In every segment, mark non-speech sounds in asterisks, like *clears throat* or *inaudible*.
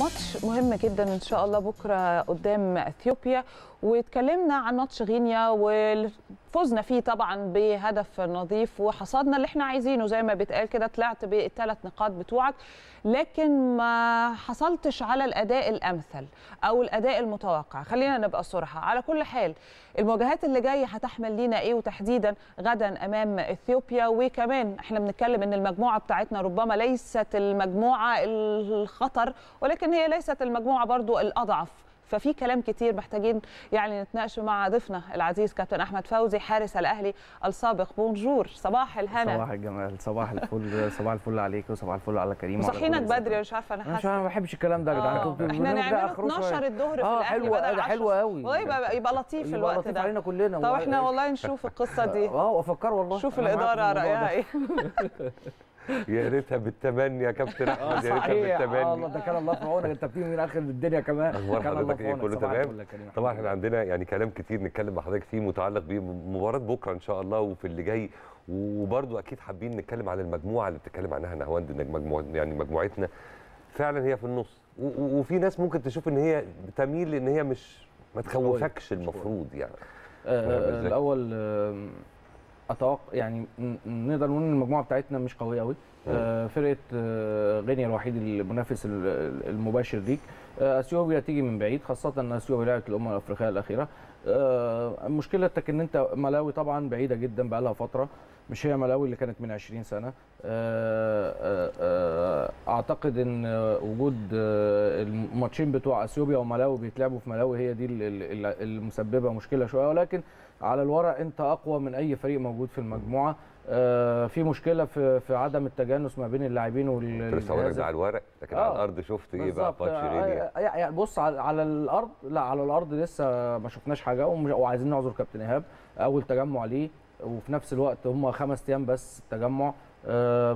ماتش مهم جدا إن شاء الله بكرة قدام إثيوبيا واتكلمنا عن ماتش غينيا وفزنا فيه طبعا بهدف نظيف وحصدنا اللي إحنا عايزينه. زي ما بيتقال كده طلعت بالثلاث نقاط بتوعك لكن ما حصلتش على الأداء الأمثل أو الأداء المتوقع. خلينا نبقى صراحة. على كل حال المواجهات اللي جاية هتحمل لينا إيه وتحديدا غدا أمام إثيوبيا؟ وكمان إحنا بنتكلم إن المجموعة بتاعتنا ربما ليست المجموعة الخطر ولكن هي ليست المجموعة برضو الأضعف ففي كلام كتير محتاجين يعني نتناقش مع ضيفنا العزيز كابتن أحمد فوزي حارس الأهلي السابق. بونجور صباح الهنا. صباح الجمال صباح الفل صباح الفل عليك وصباح الفل على كريم صحينك بدري مش عارفة أنا أنا مش حاسة. ما بحبش الكلام ده يا جدعان. آه، إحنا نعمله شوية. 12 الظهر في آه الأهلي حلو بدل ده 10 حلو قوي آه يبقى يبقى لطيف يبقى الوقت لطيف ده. علينا كلنا. طب إحنا *laughs* والله نشوف القصة دي. آه وأفكر والله. شوف الإدارة رأيها. إيه. *laughs* يا ريتها بالتمني يا كابتن آه أحمد يا ريتها صحيح. آه والله بالتمني ده كان الله في عونك أنت بتيجي من آخر الدنيا كمان. أخبار حضرتك إيه كله تمام. طبعا إحنا عندنا يعني كلام كتير نتكلم مع حضرتك فيه متعلق بمباراه بكرة إن شاء الله وفي اللي جاي. وبرده أكيد حابين نتكلم عن المجموعة اللي بتتكلم عنها إن مجموعة يعني مجموعتنا. فعلا هي في النص. وفي ناس ممكن تشوف إن هي تميل ان هي مش ما تخوفكش المفروض يعني. آه، آه،؟ الأول آم، أتوقع يعني نقدر نقول إن المجموعة بتاعتنا مش قوية قوي آه، فرقة آه، غينيا الوحيد المنافس ال- ال- المباشر ليك إثيوبيا تيجي من بعيد خاصة إن إثيوبيا لعبت الأمم الأفريقية الأخيرة. آه، مشكلتك ان أنت ملاوي طبعا بعيدة جدا بقى لها فترة. مش هي ملاوي اللي كانت من 20 سنة. آه، آه، آه، أعتقد إن آه، وجود آه، الماتشين بتوع إثيوبيا وملاوي بيتلعبوا في ملاوي هي دي ال- ال- ال- المسببة مشكلة شوية. ولكن على الورق أنت أقوى من أي فريق موجود في المجموعة. آه، في مشكلة في في عدم التجانس ما بين اللاعبين كنت لسه هقول ده على الورق لكن آه، على الأرض شفت إيه بقى. ماتش آه، غينيا آه، يعني بص على على الأرض لا على الأرض لسه ما شفناش حاجة وعايزين نعذر كابتن إيهاب. أول تجمع ليه وفي نفس الوقت هم خمس أيام بس التجمع آه،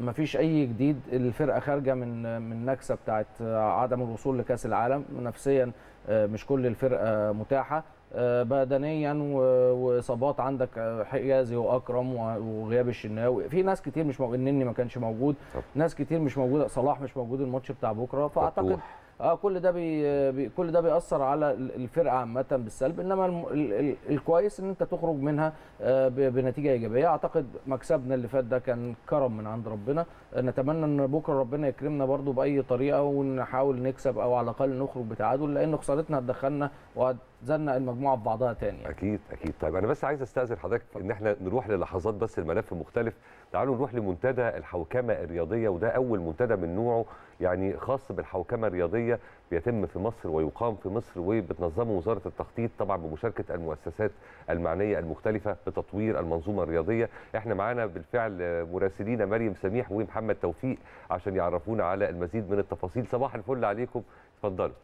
ما- فيش أي جديد. الفرقة خارجة من من نكسة بتاعت عدم الوصول لكأس العالم. نفسيا آه، مش كل الفرقة متاحة. آه، بدنيا و- وإصابات عندك آه، حجازي وأكرم وغياب الشناوي. في ناس كتير مش موجود النني ما كانش موجود. طب. ناس كتير مش موجودة. صلاح مش موجود الماتش بتاع بكرة. فأعتقد. آه كل ده بي بي كل ده بيأثر على ال- الفرقة عامة بالسلب. إنما الم ال ال الكويس إن أنت تخرج منها آه ب- بنتيجة إيجابية. أعتقد مكسبنا اللي فات ده كان كرم من عند ربنا. آه نتمنى إن بكرة ربنا يكرمنا برضو بأي طريقة ونحاول نكسب أو على الأقل نخرج بتعادل لأن خسارتنا هتدخلنا وهتزنق المجموعة في بعضها تاني. أكيد أكيد. طيب أنا بس عايز أستأذن حضرتك إن إحنا نروح للحظات بس الملف مختلف. تعالوا نروح لمنتدى الحوكمة الرياضية وده أول منتدى من نوعه يعني خاص بالحوكمة الرياضية. بيتم في مصر ويقام في مصر وبتنظمه وزارة التخطيط طبعا بمشاركة المؤسسات المعنية المختلفة بتطوير المنظومة الرياضية. إحنا معانا بالفعل مراسلينا مريم سميح ومحمد توفيق عشان يعرفونا على المزيد من التفاصيل. صباح الفل عليكم. اتفضلوا.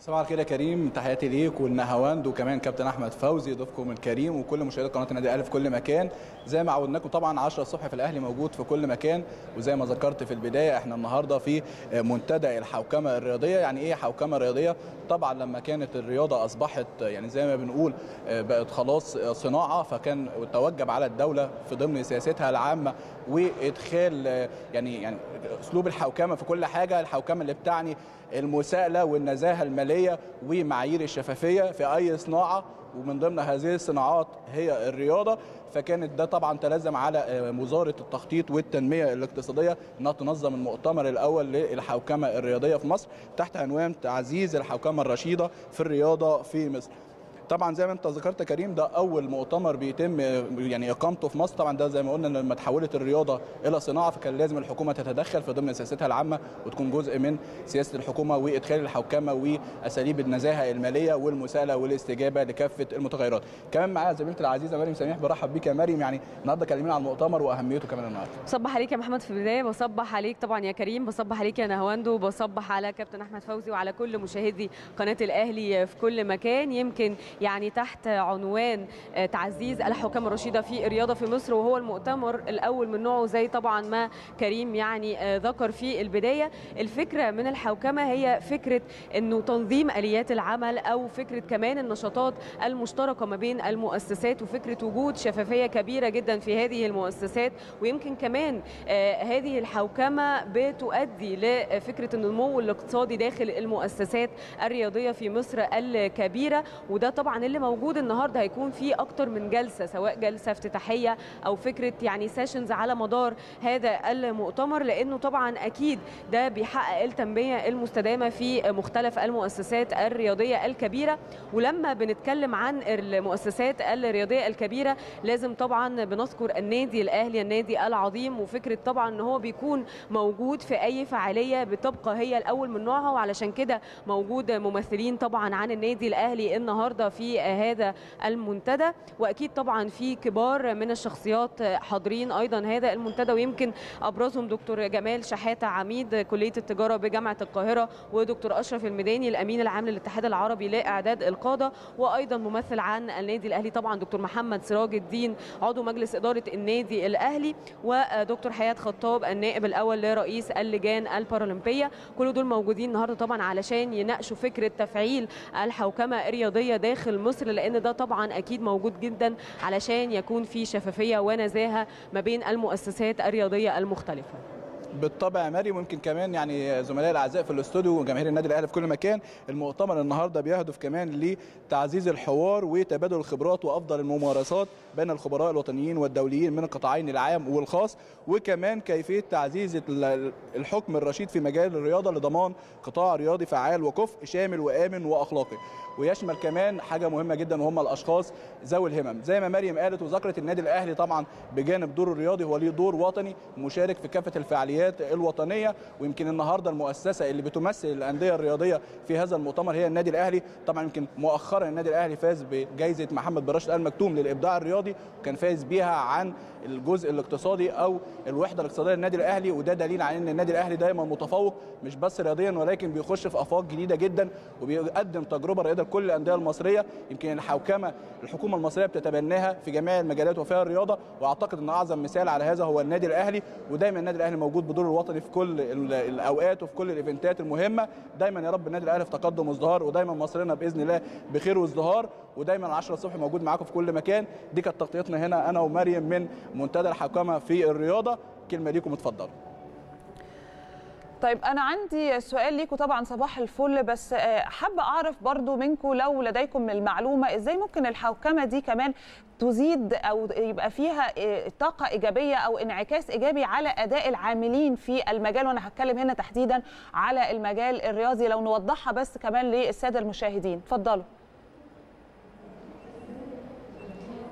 صباح الخير يا كريم تحياتي ليك والنهاوند وكمان كابتن أحمد فوزي ضيفكم الكريم وكل مشاهدي قناة النادي الأهلي في كل مكان. زي ما عودناكم طبعا 10 الصبح في الأهلي موجود في كل مكان. وزي ما ذكرت في البداية إحنا النهارده في منتدى الحوكمة الرياضية. يعني إيه حوكمة رياضية؟ طبعا لما كانت الرياضة أصبحت يعني زي ما بنقول بقت خلاص صناعة فكان توجب على الدولة في ضمن سياستها العامة وإدخال يعني يعني أسلوب الحوكمة في كل حاجة الحوكمة اللي بتعني المساءلة والنزاهة المالية ومعايير الشفافية في أي صناعة ومن ضمن هذه الصناعات هي الرياضة فكانت ده طبعا تلزم على وزارة التخطيط والتنمية الاقتصادية إنها تنظم المؤتمر الأول للحوكمة الرياضية في مصر تحت عنوان تعزيز الحوكمة الرشيدة في الرياضة في مصر. طبعا زي ما أنت ذكرت كريم ده أول مؤتمر بيتم يعني إقامته في مصر. طبعا ده زي ما قلنا لما تحولت الرياضة إلى صناعة فكان لازم الحكومة تتدخل في ضمن سياستها العامة وتكون جزء من سياسة الحكومة وإدخال الحوكمة وأساليب النزاهة المالية والمساءلة والاستجابة لكافة المتغيرات. كمان معايا زميلتي العزيزة مريم سميح برحب بيك يا مريم. يعني النهارده كلمينا عن المؤتمر وأهميته كمان النهارده. بصبح عليك يا محمد في البداية بصبح عليك طبعا يا كريم. بصبح عليك يا نهواندو. وبصبح على كابتن أحمد فوزي وعلى كل مشاهدي قناة الأهلي في كل مكان. يمكن يعني تحت عنوان آه، تعزيز الحكام الرشيدة في الرياضة في مصر وهو المؤتمر الأول من نوعه زي طبعا ما كريم يعني آه، ذكر في البداية. الفكرة من الحوكمة هي فكرة إنه تنظيم آليات العمل أو فكرة كمان النشاطات المشتركة ما بين المؤسسات وفكرة وجود شفافية كبيرة جدا في هذه المؤسسات. ويمكن كمان آه، هذه الحوكمة بتؤدي لفكرة النمو الاقتصادي داخل المؤسسات الرياضية في مصر الكبيرة وده طبعا اللي موجود النهارده هيكون في أكتر من جلسة سواء جلسة افتتاحية أو فكرة يعني سيشنز على مدار هذا المؤتمر لأنه طبعا أكيد ده بيحقق التنميه المستدامة في مختلف المؤسسات الرياضية الكبيرة. ولما بنتكلم عن المؤسسات الرياضية الكبيرة لازم طبعا بنذكر النادي الأهلي النادي العظيم. وفكرة طبعا إن هو بيكون موجود في أي فعالية بتبقى هي الأول من نوعها. وعلشان كده موجود ممثلين طبعا عن النادي الأهلي النهارده في هذا المنتدى. وأكيد طبعا في كبار من الشخصيات حاضرين أيضا هذا المنتدى ويمكن أبرزهم دكتور جمال شحاتة عميد كلية التجارة بجامعة القاهرة ودكتور أشرف الميداني الأمين العام للاتحاد العربي لإعداد القادة وأيضا ممثل عن النادي الأهلي طبعا دكتور محمد سراج الدين عضو مجلس إدارة النادي الأهلي ودكتور حياة خطاب النائب الأول لرئيس اللجان البارالمبية. كل دول موجودين النهارده طبعا علشان يناقشوا فكرة تفعيل الحوكمة الرياضية داخل مصر لأن ده طبعا أكيد موجود جدا علشان يكون في شفافية ونزاهة ما بين المؤسسات الرياضية المختلفة. بالطبع يا مريم ويمكن كمان يعني زملائي الأعزاء في الاستوديو وجماهير النادي الأهلي في كل مكان المؤتمر النهارده بيهدف كمان لتعزيز الحوار وتبادل الخبرات وأفضل الممارسات بين الخبراء الوطنيين والدوليين من القطاعين العام والخاص وكمان كيفية تعزيز ال- الحكم الرشيد في مجال الرياضة لضمان قطاع رياضي فعال وكفء شامل وآمن وأخلاقي. ويشمل كمان حاجة مهمة جدا وهم الأشخاص ذوي الهمم. زي ما مريم قالت وذكرت النادي الأهلي طبعا بجانب دوره الرياضي هو ليه دور وطني مشارك في كافة الفعاليات الوطنية ويمكن النهارده المؤسسة اللي بتمثل الأندية الرياضية في هذا المؤتمر هي النادي الأهلي. طبعا يمكن مؤخرا النادي الأهلي فاز بجائزه محمد بن راشد آل مكتوم للإبداع الرياضي وكان فاز بيها عن الجزء الاقتصادي أو الوحدة الاقتصادية للنادي الأهلي. وده دليل على إن النادي الأهلي دايما متفوق مش بس رياضيا ولكن بيخش في أفاق جديدة جدا وبيقدم تجربة رياضية لكل الأندية المصرية. يمكن الحوكمة الحكومة المصرية بتتبناها في جميع المجالات وفيها الرياضة. وأعتقد إن أعظم مثال على هذا هو النادي الأهلي. ودايما النادي الأهلي موجود بدور الوطني في كل ال- الأوقات وفي كل الإيفنتات المهمة. دايما يا رب النادي الأهلي في تقدم وازدهار ودايما مصرنا بإذن الله بخير وازدهار ودايما 10 الصبح موجود معاكم في كل مكان. دي كانت تغطيتنا هنا أنا ومريم من منتدى الحوكمه في الرياضة. كلمة ليكم اتفضلوا طيب أنا عندي سؤال ليكم. طبعا صباح الفل بس آه، حابة أعرف برضو منكم لو لديكم المعلومة إزاي ممكن الحوكمه دي كمان تزيد أو يبقى فيها طاقة إيجابية أو انعكاس إيجابي على أداء العاملين في المجال وأنا هتكلم هنا تحديدا على المجال الرياضي لو نوضحها بس كمان للسادة المشاهدين. اتفضلوا.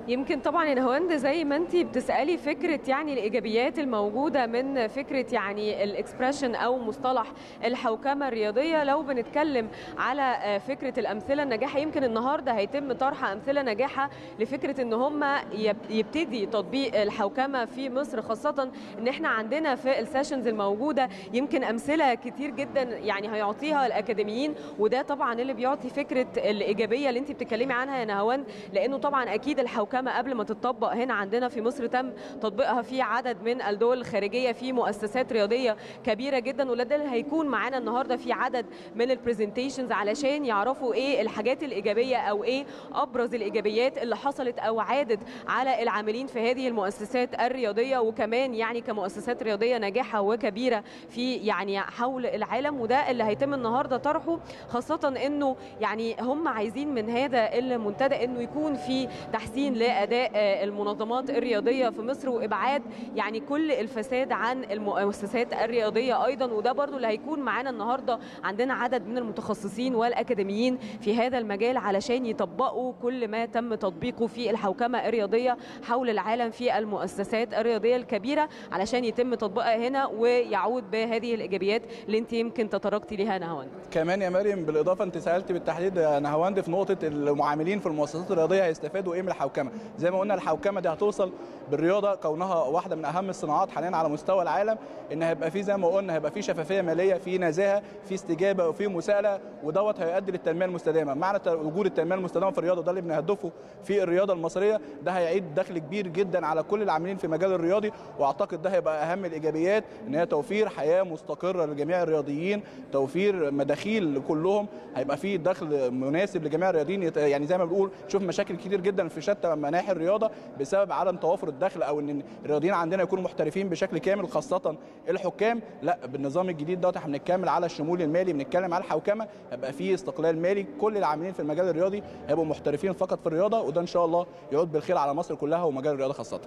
يمكن طبعا يا نهاوند زي ما انت بتسألي فكرة يعني الإيجابيات الموجودة من فكرة يعني الإكسبريشن أو مصطلح الحوكمة الرياضية. لو بنتكلم على آه، فكرة الأمثلة الناجحة يمكن النهارده هيتم طرح أمثلة ناجحة لفكرة إن هم يب- يبتدي تطبيق الحوكمة في مصر خاصة إن إحنا عندنا في ال sessions الموجودة. يمكن أمثلة كتير جدا يعني هيعطيها الأكاديميين وده طبعا اللي بيعطي فكرة الإيجابية اللي انت بتتكلمي عنها يا نهاوند لأنه طبعا أكيد الحوكمة قبل ما تطبق هنا عندنا في مصر تم تطبيقها في عدد من الدول الخارجية في مؤسسات رياضية كبيرة جدا وده هيكون معانا النهارده في عدد من ال presentations علشان يعرفوا إيه الحاجات الإيجابية أو إيه أبرز الإيجابيات اللي حصلت أو عادت على العاملين في هذه المؤسسات الرياضية وكمان يعني كمؤسسات رياضية ناجحة وكبيرة في يعني حول العالم. وده اللي هيتم النهارده طرحه خاصة إنه يعني هم عايزين من هذا المنتدى إنه يكون في تحسين لأداء آه، المنظمات الرياضية في مصر وإبعاد يعني كل الفساد عن المؤسسات الرياضية أيضا. وده برضو اللي هيكون معانا النهارده عندنا عدد من المتخصصين والأكاديميين في هذا المجال علشان يطبقوا كل ما تم تطبيقه في الحوكمة الرياضية حول العالم في المؤسسات الرياضية الكبيرة علشان يتم تطبيقها هنا ويعود بهذه الإيجابيات اللي أنت يمكن تطرقتي ليها نهوان كمان يا مريم بالإضافة أنت سالت بالتحديد نهاوند في نقطة المعاملين في المؤسسات الرياضية هيستفادوا إيه من الحوكمة؟ زي ما قلنا الحوكمة دي هتوصل بالرياضة كونها واحدة من أهم الصناعات حاليا على مستوى العالم إن هيبقى في زي ما قلنا هيبقى في شفافية مالية في نزاهة في استجابة وفي مساءلة ودوت هيؤدي للتنمية المستدامة. معنى وجود التنمية المستدامة في الرياضة ده اللي بنهدفه في الرياضة المصرية ده هيعيد دخل كبير جدا على كل العاملين في المجال الرياضي وأعتقد ده هيبقى أهم الإيجابيات إن هي توفير حياة مستقرة لجميع الرياضيين توفير مداخيل لكلهم هيبقى في دخل مناسب لجميع الرياضيين يعني زي ما بنقول شوف مشاكل كتير جدا في شتى مناحي الرياضة بسبب عدم توافر الدخل أو إن الرياضيين عندنا يكونوا محترفين بشكل كامل خاصة الحكام. لا بالنظام الجديد دوت إحنا بنتكلم على الشمول المالي بنتكلم على الحوكمة. هيبقى في استقلال مالي. كل العاملين في المجال الرياضي هيبقوا محترفين فقط في الرياضة وده إن شاء الله يعود بالخير على مصر كلها ومجال الرياضة خاصة.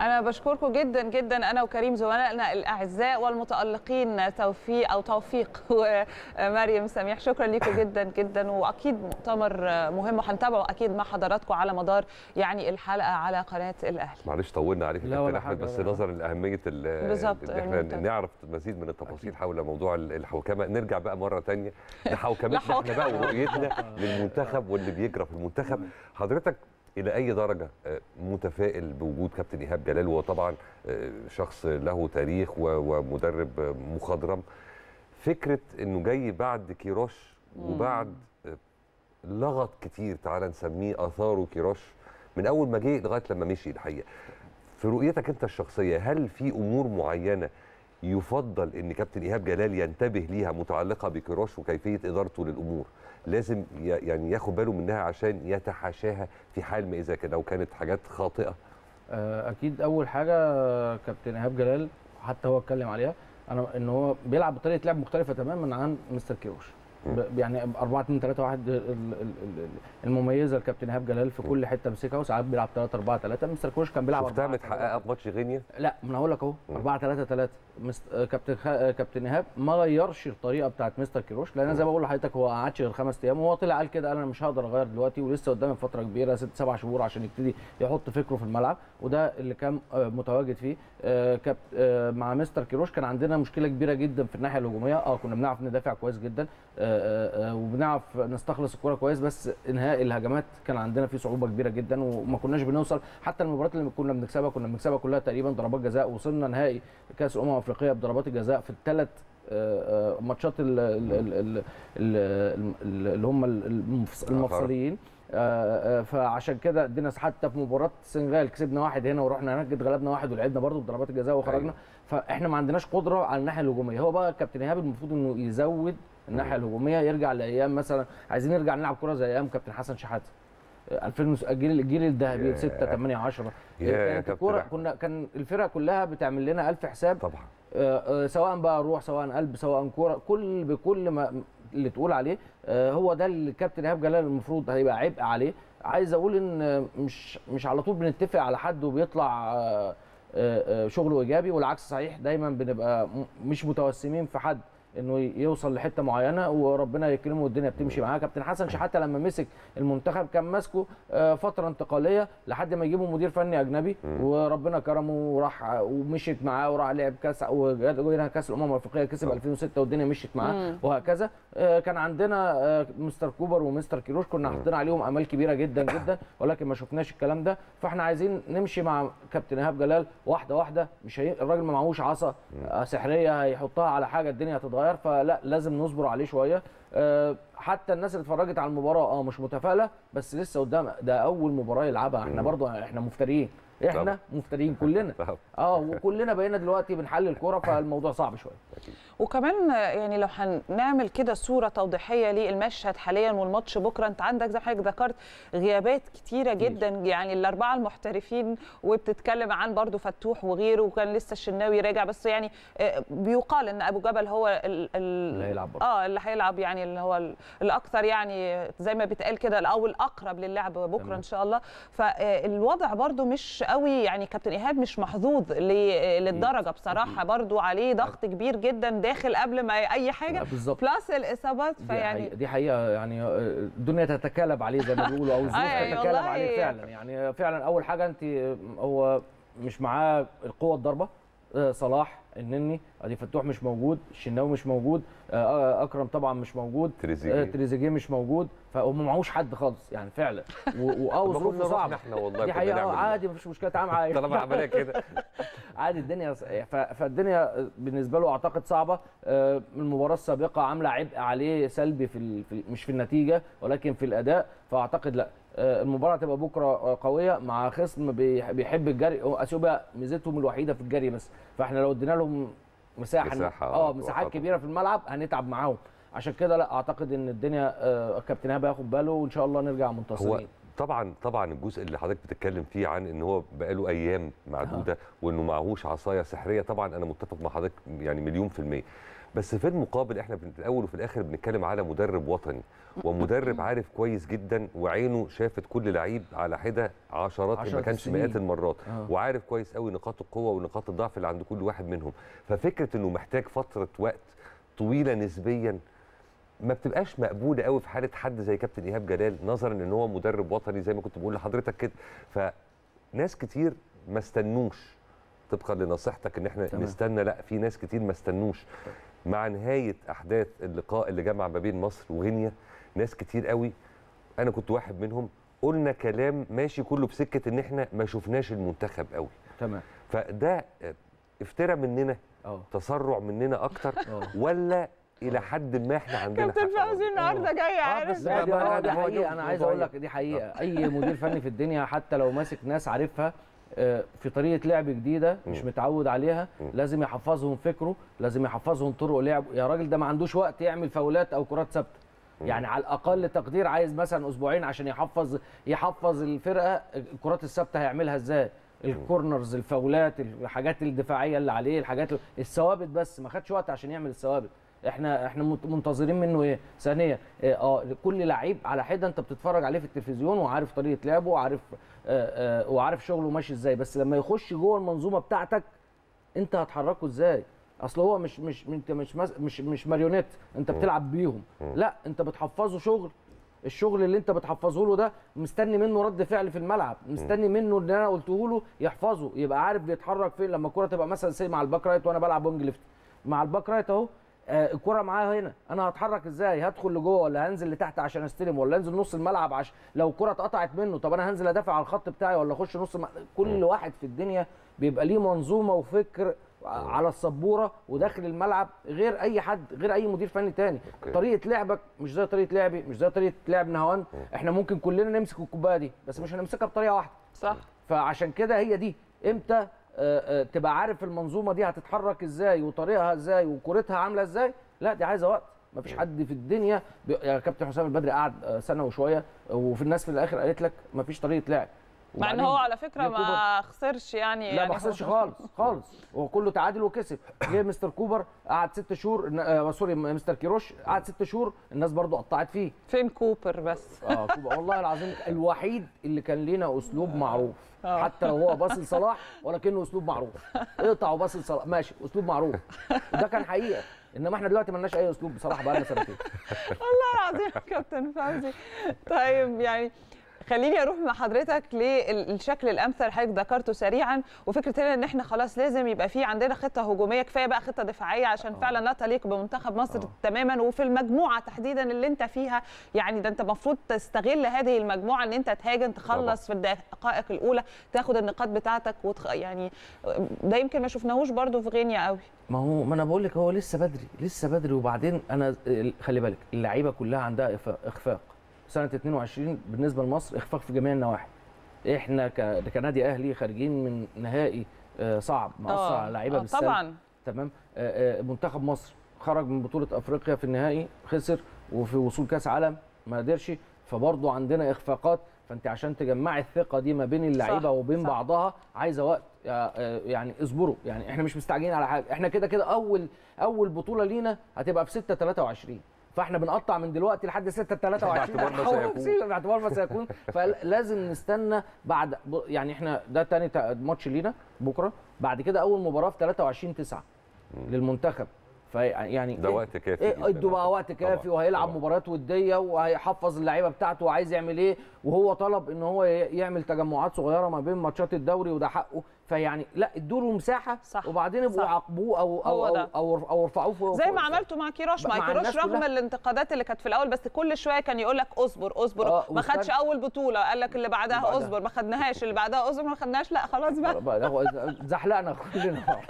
أنا بشكركم جدا جدا أنا وكريم زملائنا الأعزاء والمتألقين توفيق أو توفيق *laughs* ومريم سميح. شكرا لكم جدا جدا. وأكيد مؤتمر مهم وهنتابعه أكيد مع حضراتكم على مدار يعني الحلقة على قناة الأهلي. معلش طولنا عليك يا كابتن أحمد بس نظرا لأهمية إن إحنا. نعرف مزيد من التفاصيل حول موضوع ال- الحوكمة. نرجع بقى مرة تانية لحوكمتنا *laughs* إحنا. بقى ورؤيتنا للمنتخب واللي بيجرى في المنتخب. حضرتك إلى أي درجة آه، متفائل بوجود كابتن إيهاب جلال وهو طبعا آه، شخص له تاريخ ومدرب مخضرم. فكرة إنه جاي بعد كيروش وبعد آه، لغط كتير تعالى نسميه آثاره كيروش من أول ما جه لغاية لما مشي الحقيقة. في رؤيتك أنت الشخصية هل في أمور معينة يفضل إن كابتن إيهاب جلال ينتبه ليها متعلقة بكيروش وكيفية إدارته للأمور؟ لازم يعني ياخد باله منها عشان يتحاشاها في حال ما إذا كان لو كانت حاجات خاطئة. آه، أكيد أول حاجة كابتن إيهاب جلال حتى هو اتكلم عليها أنا إن هو بيلعب بطريقة لعب مختلفة تماما عن مستر كيروش. يعني 4 2 3 1 ال- ال- ال- المميزة لكابتن إيهاب جلال في كل حتة مسكها وساعات بيلعب 3 4 3 مستر كيروش كان بيلعب شفتها؟ 4 متحققه في ماتش غينيا؟ لا ما أنا هقول لك أهو. 4 3 3 مست... آه، كابتن خ... كابتن إيهاب ما غيرش الطريقة بتاعت مستر كيروش لأن زي ما بقول لحضرتك هو ما قعدش غير خمس أيام وهو طلع قال كده أنا مش هقدر أغير دلوقتي ولسه قدامي فترة كبيرة ست سبع شهور عشان يبتدي يحط فكره في الملعب. وده اللي كان آه، متواجد فيه. آه، كابت... آه، مع مستر كيروش كان عندنا مشكلة كبيرة جدا في الناحية الهجومية. آه كنا بنعرف ندافع كويس جدا. وبنعرف نستخلص الكورة كويس بس انهاء الهجمات كان عندنا فيه صعوبة كبيرة جدا وما كناش بنوصل. حتى المباريات اللي كنا بنكسبها كنا بنكسبها كلها تقريبا ضربات جزاء وصلنا نهائي كأس الأمم الأفريقية بضربات الجزاء في الثلاث ماتشات ال- ال- ال- ال- ال- ال- اللي هم المفص- المفصليين. آه، آه، فعشان كده ادينا حتى في مباراة السنغال كسبنا واحد هنا ورحنا هناك اتغلبنا واحد ولعبنا برضه بضربات الجزاء وخرجنا. أيوة. فاحنا ما عندناش قدرة على الناحية الهجومية. هو بقى كابتن إيهاب المفروض إنه يزود الناحية الهجومية يرجع لأيام مثلا عايزين نرجع نلعب كره زي أيام كابتن حسن شحاتة. 2000 وس- الجيل الجيل الذهبي ياه. 6 8 10 ياه يا كانت كابتن الكورة. كنا كان الفرق كلها بتعمل لنا ألف حساب. طبعا. آه، آه، سواء بقى روح سواء قلب سواء كورة كل بكل ما اللي تقول عليه آه، هو ده اللي كابتن إيهاب جلال المفروض هيبقى عبء عليه. عايز أقول إن مش مش على طول بنتفق على حد وبيطلع آه، شغله إيجابي والعكس صحيح دايما بنبقى مش متوسمين في حد. انه يوصل لحته معينه وربنا يكرمه والدنيا بتمشي معاه. كابتن حسن شحاته لما مسك المنتخب كان ماسكه آه، فتره انتقاليه لحد ما يجيبوا مدير فني اجنبي. وربنا كرمه وراح ومشيت معاه وراح لعب كاس وجينا كاس الامم الافريقيه كسب 2006 والدنيا مشيت معاه وهكذا. آه، كان عندنا آه، مستر كوبر ومستر كيروش كنا حاطين عليهم امال كبيره جدا جدا ولكن ما شفناش الكلام ده. فاحنا عايزين نمشي مع كابتن إيهاب جلال واحدة واحدة مش هي... الراجل ما معهوش عصا آه، سحريه هيحطها على حاجة الدنيا هتتغير. فلا لازم نصبر عليه شوية. آه، حتى الناس اللي اتفرجت على المباراة آه مش متفائلة بس لسه قدام ده أول مباراة يلعبها. إحنا برضو إحنا مفتريين. إحنا طبعا. مفتريين كلنا *laughs* طبعا. آه وكلنا بقينا دلوقتي بنحلل كوره فالموضوع صعب شوية وكمان يعني لو هنعمل كده صورة توضيحية للمشهد حاليا والماتش بكرة انت عندك زي ما حضرتك ذكرت غيابات كتيرة جدا يعني الأربعة المحترفين وبتتكلم عن برضو فتوح وغيره وكان لسه الشناوي راجع بس يعني آه، بيقال إن أبو جبل هو ال ال اللي هيلعب برضو. آه اللي هيلعب يعني اللي هو ال- الأكثر يعني زي ما بيتقال كده أو الأقرب للعب بكرة تمام. إن شاء الله فالوضع برضو مش قوي يعني كابتن إيهاب مش محظوظ للدرجة بصراحة برضو عليه ضغط كبير جدا داخل قبل ما أي حاجة. بالظبط. بلس الإصابات دي فيعني حقيقة دي حقيقة يعني آه، الدنيا تتكالب عليه زي ما بيقولوا أو *laughs* الظروف أيوة تتكالب. عليه فعلا. يعني فعلا أول حاجة أنت هو مش معاه القوة الضربة آه، صلاح النني ادي فتوح مش موجود الشناوي مش موجود آه، أكرم طبعا مش موجود آه، تريزيجيه. تريزيجيه مش موجود فهم معهوش حد خالص يعني فعلا. و- واه *laughs* طب ما ظروفه كنا صعبة. إحنا والله دي حقيقة آه، نعمل عادي مفيش مشكلة تعال معايا. طالما عمليه *laughs* كده. عادي الدنيا فالدنيا بالنسبة له أعتقد صعبة. آه، المباراة السابقة عاملة عبء عليه سلبي في, مش في النتيجة ولكن في الأداء فأعتقد لأ. آه، المباراة هتبقى بكرة آه، قوية مع خصم بي- بيحب الجري. أثيوبيا ميزتهم الوحيدة في الجري بس. فإحنا لو ادينا لهم مساحة مساحة، آه آه، مساحات. كبيرة في الملعب هنتعب معاهم. عشان كده لأ أعتقد إن الدنيا آه، كابتن إيهاب هياخد باله وإن شاء الله نرجع منتصرين طبعا طبعا الجزء اللي حضرتك بتتكلم فيه عن إن هو بقاله أيام معدودة وإنه معهوش عصاية سحرية طبعا أنا متفق مع حضرتك يعني مليون في المية. بس في المقابل إحنا في الأول وفي الآخر بنتكلم على مدرب وطني ومدرب *clears throat* عارف كويس جدا وعينه شافت كل لعيب على حدة عشرات ما كانش. مئات المرات آه. وعارف كويس قوي نقاط القوة ونقاط الضعف اللي عند كل واحد منهم ففكرة إنه محتاج فترة وقت طويلة نسبيا ما بتبقاش مقبولة قوي في حالة حد زي كابتن إيهاب جلال نظرا إن هو مدرب وطني زي ما كنت بقول لحضرتك كده فناس كتير ما استنوش طبقا لنصيحتك إن إحنا تمام. نستنى لأ في ناس كتير ما استنوش مع نهاية أحداث اللقاء اللي جمع ما بين مصر وغينيا ناس كتير قوي أنا كنت واحد منهم قلنا كلام ماشي كله بسكة إن إحنا ما شفناش المنتخب قوي. تمام. فده آه، افترى مننا آه. تسرع مننا أكتر *laughs* آه. ولا إلى حد ما إحنا عندنا كابتن فوزي النهارده جاي عارف. بس دي, آه حقيقة أنا عايز أقول لك دي حقيقة. أي مدير فني في الدنيا حتى لو ماسك ناس عارفها آه، في طريقة لعب جديدة مش. متعود عليها. لازم يحفظهم فكره لازم يحفظهم طرق لعب يا راجل ده ما عندوش وقت يعمل فاولات أو كرات ثابتة مم. يعني على الأقل تقدير عايز مثلا أسبوعين عشان يحفظ يحفظ الفرقة الكرات الثابتة هيعملها إزاي الكورنرز الفاولات الحاجات الدفاعية اللي عليه الحاجات الثوابت بس ما خدش وقت عشان يعمل الثوابت إحنا إحنا منت- منتظرين منه إيه؟ ثانيا آه آه، كل لعيب على حدة انت بتتفرج عليه في التلفزيون وعارف طريقة لعبه وعارف آه آه وعارف شغله ماشي إزاي. بس لما يخش جوه المنظومة بتاعتك انت هتحركه إزاي؟ اصل هو مش مش انت مش مش مش ماريونيت انت بتلعب بيهم. لا انت بتحفظه شغل. الشغل اللي انت بتحفظه له ده مستني منه رد فعل في الملعب مستني منه اللي أنا قلته له يحفظه يبقى عارف بيتحرك فين. لما الكرة تبقى مثلا سي مع ال back right وأنا بلعب wing left مع ال back right اهو الكرة معايا هنا. أنا هتحرك إزاي؟ هدخل لجوه ولا هنزل لتحت عشان أستلم ولا أنزل نص الملعب عشان لو الكرة اتقطعت منه طب أنا هنزل أدافع على الخط بتاعي ولا أخش نص. كل واحد في الدنيا بيبقى ليه منظومة وفكر على السبورة وداخل الملعب غير أي حد غير أي مدير فني تاني. okay. طريقة لعبك مش زي طريقة لعبي مش زي طريقة لعب نهاوند. إحنا ممكن كلنا نمسك الكوباية دي بس مش هنمسكها بطريقة واحدة. صح. فعشان كده هي دي. إمتى آه، آه، تبقى عارف المنظومة دي هتتحرك إزاي وطريقها إزاي وكورتها عاملة إزاي. لا دي عايزة وقت. مفيش حد في الدنيا بي... يا كابتن حسام البدري قعد آه، سنة وشوية وفي الناس في الآخر قالت لك مفيش طريقة لعب. مع إن هو على فكرة. ما خسرش يعني لا يعني ما خسرش خالص خالص. هو كله تعادل وكسب. جه *laughs* مستر كوبر قعد ست شهور آه sorry مستر كيروش قعد ست شهور الناس برضو قطعت فيه. فين كوبر بس؟ آه كوبر. والله العظيم الوحيد اللي كان لينا أسلوب معروف. آه. حتى لو هو باص لصلاح ولكنه أسلوب معروف. اقطع وباص لصلاح ماشي أسلوب معروف. وده كان حقيقة. إنما إحنا دلوقتي مالناش أي أسلوب بصراحة بقى لنا سنتين. *laughs* والله العظيم يا كابتن فوزي. طيب يعني خليني أروح مع حضرتك للشكل الأمثل حضرتك ذكرته سريعا. وفكرة هنا إن إحنا خلاص لازم يبقى في عندنا خطة هجومية كفاية بقى خطة دفاعية عشان فعلا لا تليق بمنتخب مصر آه. تماما. وفي المجموعة تحديدا اللي أنت فيها يعني ده أنت المفروض تستغل هذه المجموعة إن أنت تهاجم تخلص في الدقائق الأولى تاخد النقاط بتاعتك وتخ... يعني ده يمكن ما شفناهوش برضو في غينيا قوي. ما هو ما أنا بقول لك هو لسه بدري لسه بدري. وبعدين أنا خلي بالك اللعيبة كلها عندها إخفاق. سنة 22 بالنسبة لمصر إخفاق في جميع النواحي. إحنا كنادي أهلي خارجين من نهائي آه، صعب مأثر على اللعيبه آه، بالسلب طبعا. تمام؟ آه، آه، منتخب مصر خرج من بطولة أفريقيا في النهائي خسر وفي وصول كأس عالم ما قدرش. فبرضه عندنا إخفاقات فأنت عشان تجمعي الثقة دي ما بين اللعيبة وبين صح. بعضها عايزة وقت آه، آه، يعني اصبروا. يعني إحنا مش مستعجلين على حاجة. إحنا كده كده أول أول بطولة لينا هتبقى في 6 23 فاحنا بنقطع من دلوقتي لحد 6 23 باعتبار ما سيكون. *laughs* فلازم نستنى بعد يعني إحنا ده تاني تا- ماتش لينا بكرة. بعد كده أول مباراة في 23 9 للمنتخب. فيعني ده وقت كافي إيه،. ادوا بقى وقت كافي وهيلعب طبعاً. مباريات ودية وهيحفظ اللعيبة بتاعته وعايز يعمل إيه وهو طلب إن هو يعمل تجمعات صغيرة ما بين ماتشات الدوري وده حقه فيعني لا ادوا له مساحة صح، وبعدين ابقوا. عاقبوه أو أو هو أو. أو, أو ارفعوه فوق زي ما عملتوا مع كيروش مع كيروش رغم كلها. الانتقادات اللي كانت في الأول بس كل شوية كان يقول لك اصبر اصبر آه، ما خدش. أول بطولة قال لك اللي بعدها بعدها. اصبر ما خدناهاش اللي بعدها اصبر ما خدناهاش لا خلاص بقى *laughs* زحلقنا كلنا *laughs*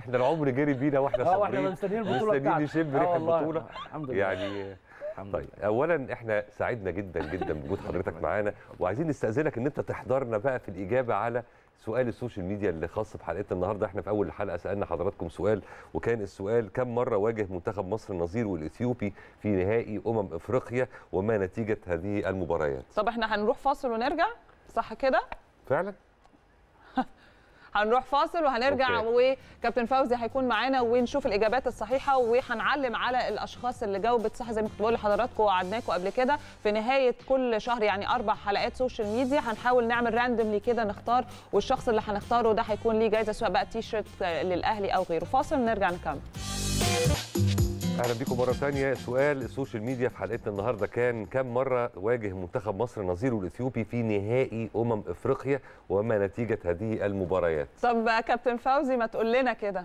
إحنا العمر جري بينا وإحنا آه وإحنا مستنيين البطولة مستنيين بتاعتنا نشم آه ريحه والله. البطولة. الحمد لله. يعني الحمد طيب لله. اولا إحنا سعدنا جدا جدا بوجود حضرتك معانا وعايزين نستأذنك إن أنت تحضرنا بقى في الإجابة على سؤال ال social media اللي خاص بحلقتنا النهارده. إحنا في أول الحلقة سألنا حضراتكم سؤال وكان السؤال كم مرة واجه منتخب مصر النظير الاثيوبي في نهائي أمم إفريقيا وما نتيجة هذه المباريات؟ طب إحنا هنروح فاصل ونرجع؟ صح كده؟ فعلا. هنروح فاصل وهنرجع okay. وكابتن فوزي هيكون معانا ونشوف الإجابات الصحيحة وهنعلم على الأشخاص اللي جاوبت صح زي ما كنت بقول لحضراتكم وعدناكم قبل كده في نهاية كل شهر يعني أربع حلقات social media هنحاول نعمل randomly كده نختار والشخص اللي هنختاره ده هيكون ليه جايزة سواء بقى تي شيرت للأهلي أو غيره. فاصل ونرجع نكمل. أهلا بيكم مرة ثانية سؤال ال social media في حلقتنا النهارده كان كم مرة واجه منتخب مصر نظيره الإثيوبي في نهائي أمم إفريقيا وما نتيجة هذه المباريات؟ طب كابتن فوزي ما تقول لنا كده.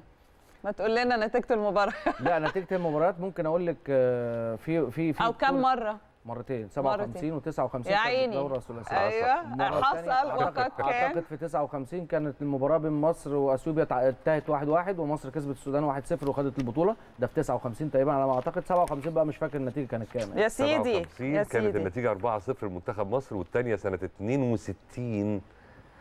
ما تقول لنا نتيجة المباراة. لا نتيجة المباريات ممكن أقول لك آه، في في في أو كم مرة؟ مرتين 57 و59 يا عيني. الدوره الثلاثيه أيوه. حصل وقد كان اعتقد في 59 كانت المباراة بين مصر وأثيوبيا انتهت 1-1 واحد واحد ومصر كسبت السودان 1-0 وخدت البطولة. ده في 59 تقريبا. على ما أعتقد 57 بقى مش فاكر النتيجة كانت كام يعني. يا سيدي 57 يا كانت سيدي. النتيجة 4-0 لمنتخب مصر والثانيه سنة 62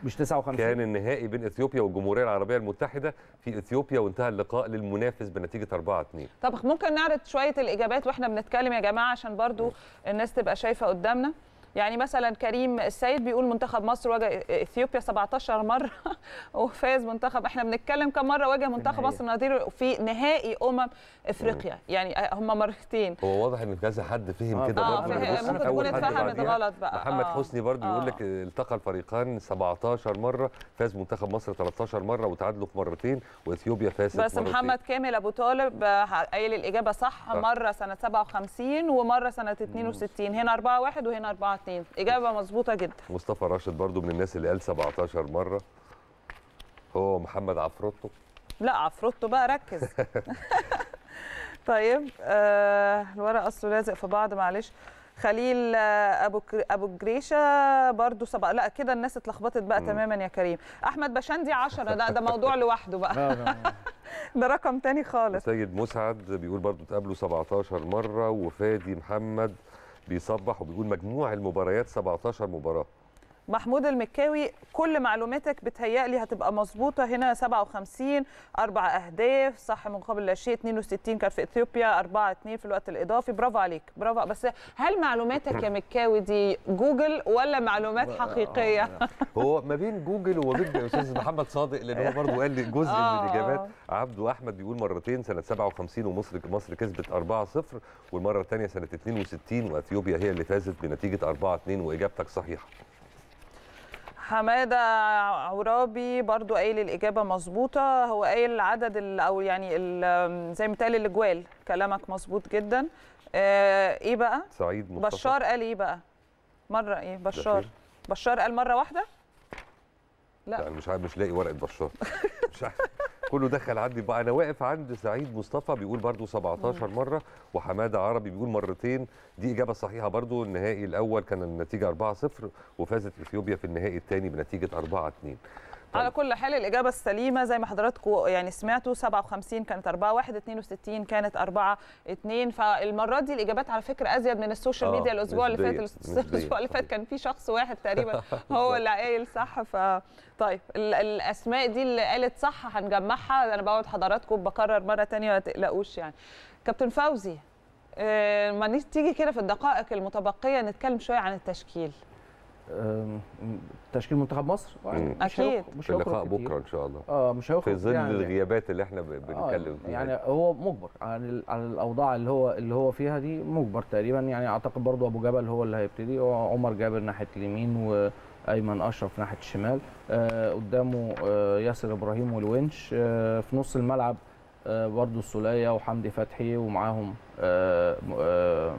مش 59 كان النهائي بين إثيوبيا والجمهورية العربية المتحدة في إثيوبيا وانتهى اللقاء للمنافس بنتيجة 4-2 طب ممكن نعرض شوية الإجابات وإحنا بنتكلم يا جماعة عشان برضو الناس تبقى شايفة قدامنا؟ يعني مثلا كريم السيد بيقول منتخب مصر واجه إثيوبيا 17 مرة *laughs* وفاز منتخب إحنا بنتكلم كم مرة واجه منتخب. مصر نظير في نهائي أمم إفريقيا يعني هم مرتين هو واضح إن كذا حد فهم آه، كده آه برضه. فهم- ممكن تكون اتفهمت غلط بقى محمد آه. حسني برضه آه. لك التقى الفريقان 17 مرة فاز منتخب مصر 13 مرة وتعادلوا في مرتين وإثيوبيا فازت بس مرتين. محمد كامل أبو طالب آه، قايل الإجابة صح صح. مرة سنة 57 ومرة سنة 62 هنا 4 1 وهنا 4 2 إجابة مظبوطة جدا. مصطفى راشد برضو من الناس اللي قال 17 مرة. هو محمد عفروتو. لا عفروتو بقى ركز. *laughs* *laughs* طيب آه الورق أصله لازق في بعض معلش. خليل آه، أبو أبو جريشة برضو سبق لا كده الناس اتلخبطت بقى مم. تماما يا كريم. أحمد بشندي 10 ده ده موضوع *laughs* لوحده بقى. ده رقم تاني خالص. سيد مسعد بيقول برضو اتقابلوا 17 مرة وفادي محمد بيصبح وبيقول مجموع المباريات 17 مباراة. محمود المكاوي كل معلوماتك بتهيألي هتبقى مظبوطة هنا 57 أربع أهداف صح مقابل لا شيء 62 كان في إثيوبيا 4 2 في الوقت الإضافي. برافو عليك برافو. بس هل معلوماتك يا مكاوي دي جوجل ولا معلومات حقيقية؟ هو ما بين جوجل وما بين الأستاذ *laughs* محمد صادق لأن هو برضه قال لي جزء آه، من الإجابات. آه. عبده أحمد بيقول مرتين سنة 57 ومصر مصر كسبت 4-0 والمرة الثانية سنة 62 وإثيوبيا هي اللي فازت بنتيجة 4-2 وإجابتك صحيحة. حمادة عرابي برضو قايل الإجابة مظبوطة هو قايل عدد ال أو يعني ال- زي ما اتقال الأجوال كلامك مظبوط جدا آه إيه بقى؟ سعيد مصطفى بشار قال إيه بقى؟ مرة إيه؟ بشار؟ بشار قال مرة واحدة؟ لا. لا مش عارف مش لاقي ورقة بشار *laughs* مش عارف. كله دخل عندي بقى. أنا واقف عند سعيد مصطفى بيقول برضو 17 مرة وحمادة عربي بيقول مرتين. دي إجابة صحيحة برضو. النهائي الأول كان النتيجة 4-0 وفازت إثيوبيا في النهائي الثاني بنتيجة 4-2 على كل حال الإجابة السليمة زي ما حضراتكم يعني سمعتوا 57 كانت 4 1 62 كانت 4 2 فالمرات دي الإجابات على فكرة أزيد من ال social آه، ميديا الأسبوع اللي فات الأسبوع اللي فات. كان في شخص واحد تقريبا *laughs* هو اللي قايل صح. ف طيب ال- الأسماء دي اللي قالت صح هنجمعها. أنا بقعد حضراتكم بكرر مرة تانية ما تقلقوش يعني. كابتن فوزي آه، ما نيجي- تيجي كده في الدقائق المتبقية نتكلم شوية عن التشكيل. تشكيل منتخب مصر. مش أكيد. هيخرج- مش في اللقاء. بكرة إن شاء الله. آه مش هيخرج في ظل يعني. الغيابات اللي إحنا آه، بنتكلم فيها يعني هو مجبر. على ال- على الأوضاع اللي هو اللي هو فيها دي مجبر تقريبا. يعني أعتقد برضو أبو جبل هو اللي هيبتدي. وعمر جابر ناحية اليمين وأيمن أشرف ناحية الشمال. آه قدامه آه ياسر إبراهيم والونش. آه في نص الملعب آه، برضو السولية وحمدي فتحي ومعاهم آه، م- آه،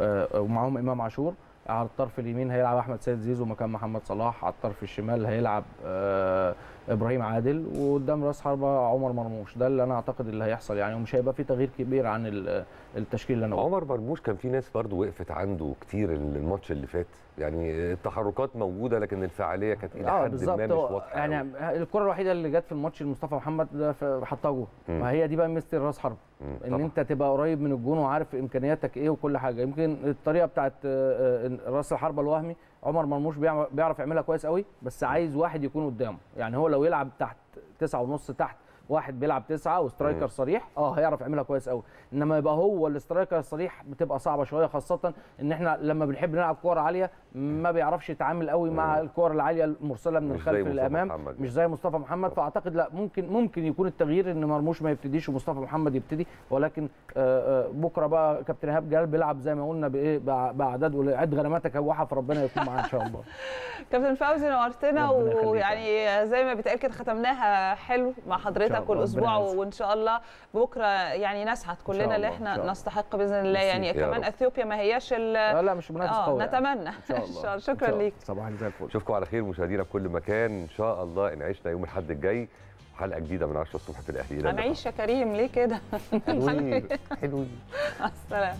آه، ومعاهم إمام عاشور. على الطرف اليمين هيلعب أحمد سيد زيزو مكان محمد صلاح على الطرف الشمال هيلعب آه، إبراهيم عادل وقدام راس حربة عمر مرموش ده اللي أنا أعتقد اللي هيحصل يعني ومش هيبقى في تغيير كبير عن ال- التشكيل اللي أنا قلته. عمر مرموش كان في ناس برضو وقفت عنده كتير الماتش اللي فات يعني التحركات موجودة لكن الفعالية كانت إلى آه حد ما مش واضحة يعني. الكرة الوحيدة اللي جت في الماتش لمصطفى محمد ده حطها مم. ما هي دي بقى ميزة الراس حربة مم، آه طبعاً. أنت تبقى قريب من الجون وعارف إمكانياتك إيه وكل حاجة يمكن الطريقة بتاعت آه، آه، راس الحربة الوهمي عمر مرموش بيعرف يعملها كويس قوي بس عايز واحد يكون قدامه. يعني هو لو يلعب تحت تسعة ونص تحت واحد بيلعب تسعة و striker. صريح آه هيعرف يعملها كويس قوي إنما يبقى هو ال striker الصريح بتبقى صعبة شوية خاصة إن إحنا لما بنحب نلعب كور عالية ما بيعرفش يتعامل قوي مع. الكور العالية المرسلة من مش زي الخلف مصطفى للأمام محمد. مش زي مصطفى محمد فأعتقد لا ممكن ممكن يكون التغيير إن مرموش ما يبتديش ومصطفى محمد يبتدي ولكن آه، آه، بكرة بقى كابتن إيهاب جلال بيلعب زي ما قلنا بإيه بأعداد. عد غنماتك يا وحف ربنا يكون معاه إن شاء الله *laughs* كابتن فوزي نورتنا. ويعني زي ما بيتقال كده ختمناها حلو مع حضرتك ربنا يعزك. وإن شاء الله بكرة يعني نسعد كلنا الله، اللي إحنا. نستحق بإذن الله يعني كمان. إثيوبيا ما هياش ال- لا لا مش منافس آه قوي يعني. نتمنى إن شاء *laughs* الله شكرا. ليك صباح زي الفل اشوفكم على خير مشاهدينا في كل مكان إن شاء الله إن عشنا يوم الأحد الجاي حلقه جديدة من 10 الصبح في الاهلي. هنعيش يا كريم ليه كده حلوين *laughs* حلوين مع السلامة